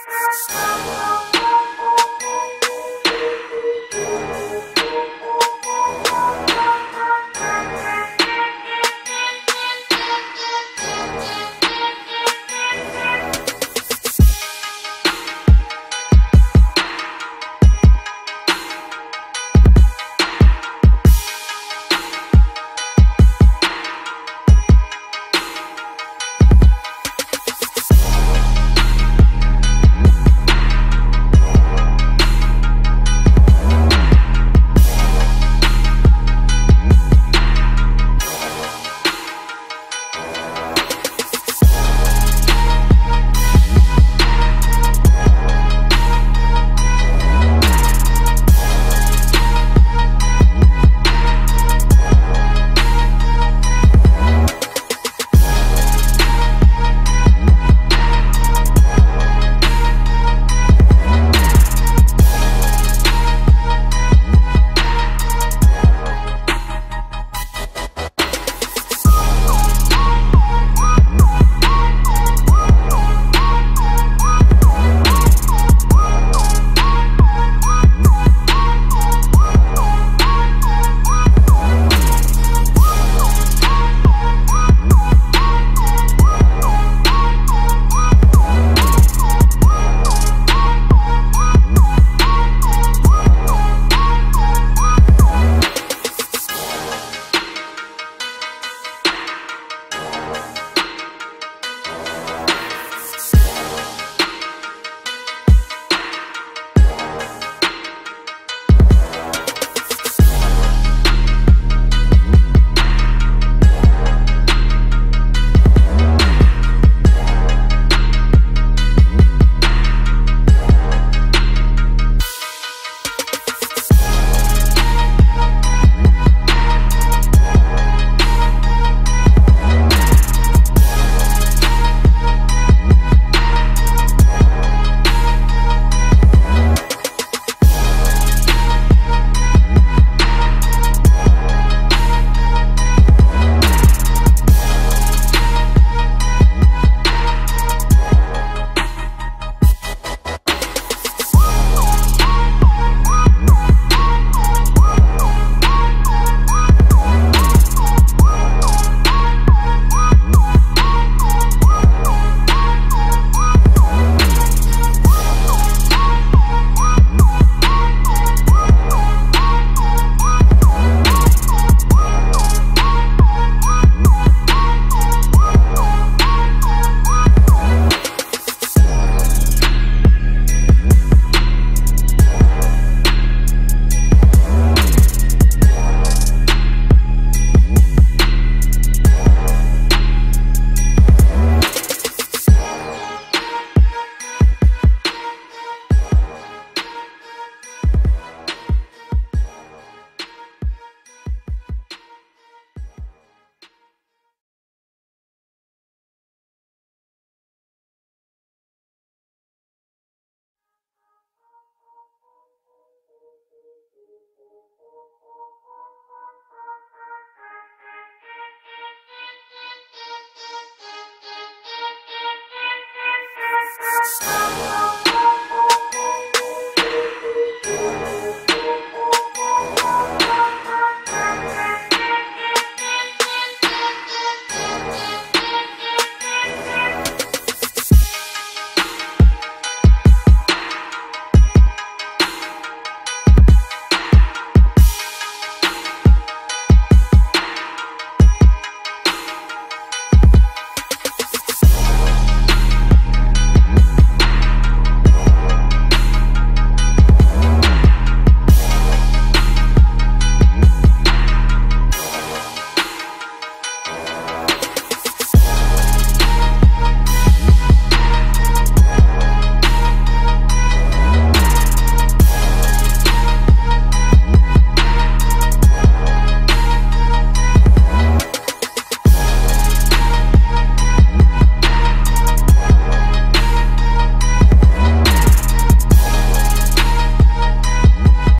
Slow